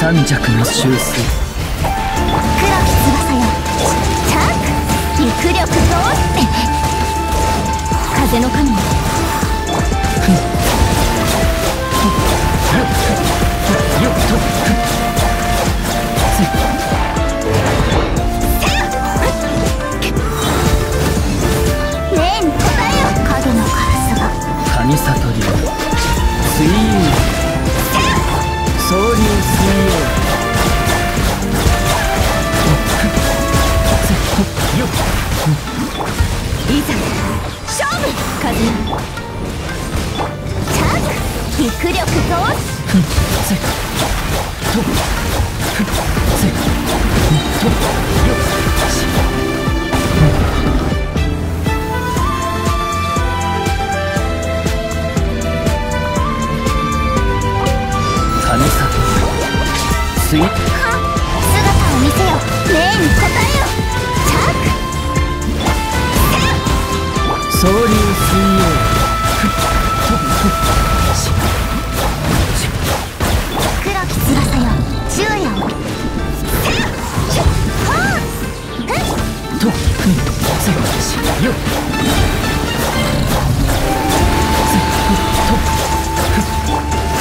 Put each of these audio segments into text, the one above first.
三尺の修正。黒き翼よ。チャーク。陸力と風の神。よ影のカラスがいざ。勝負。風チャンク陸力とせとせとよっ神総流水泳黒き翼よ昼夜をはとせよっ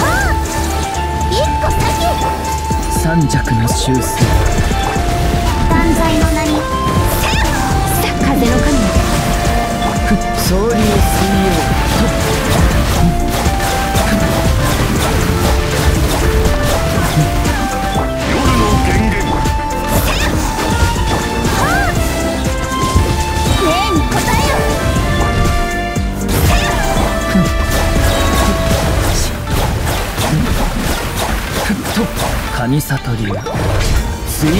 あ一個先。三尺の修正。万歳の神悟り水遊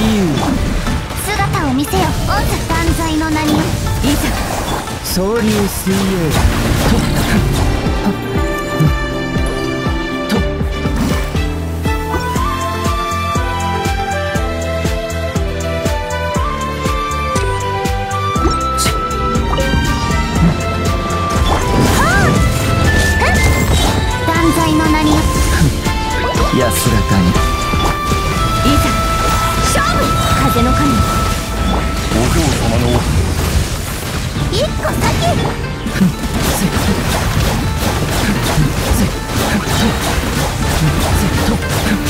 姿を見せよオズ万歳の名に。いざ総流水泳様の。一個先。権威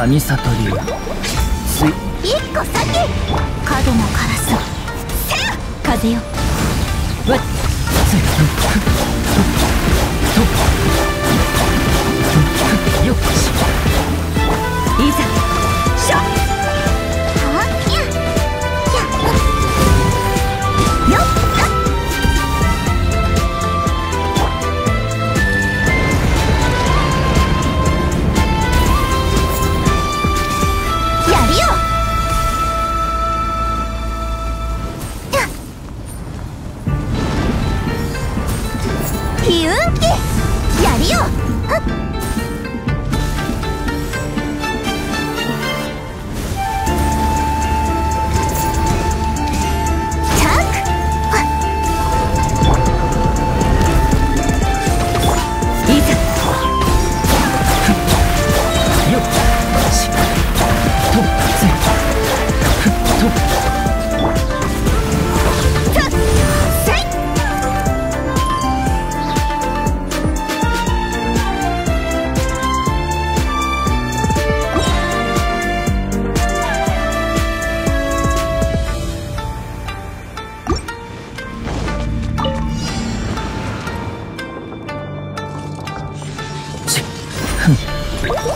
神悟り水一個先。影のカラス風よ。わっ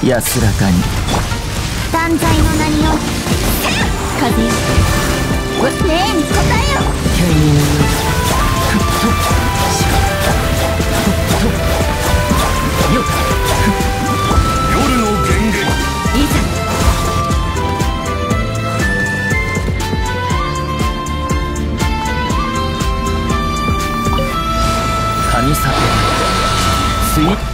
安らかに。断罪の何を風よ霊に応えよ。夜のいざ。神スイッ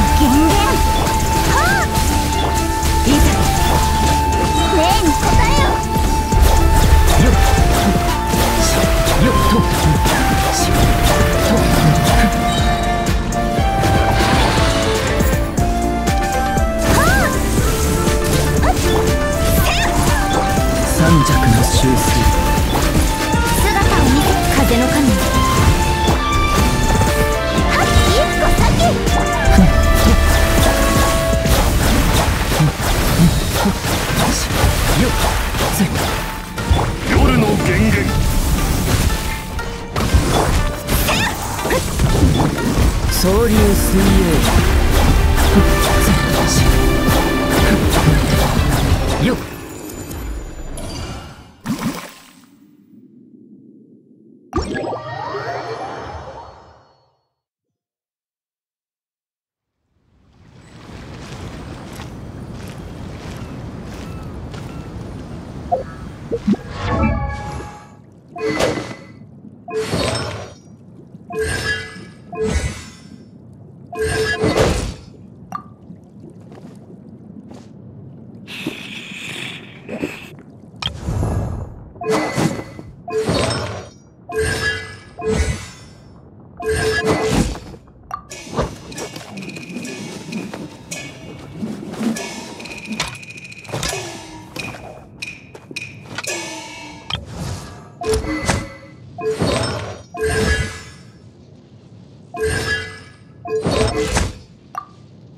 三尺の修水姿を見せ風の神はっ。一個先よせ夜の源源総流水泳せよ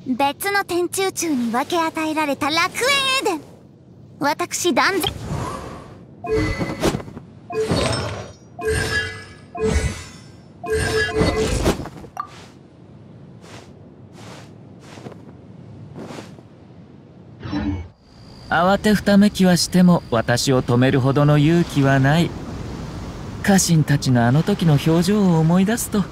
別の天中宙に分け与えられた楽園エデン。私断然。慌てふためきはしても私を止めるほどの勇気はない。家臣たちのあの時の表情を思い出すと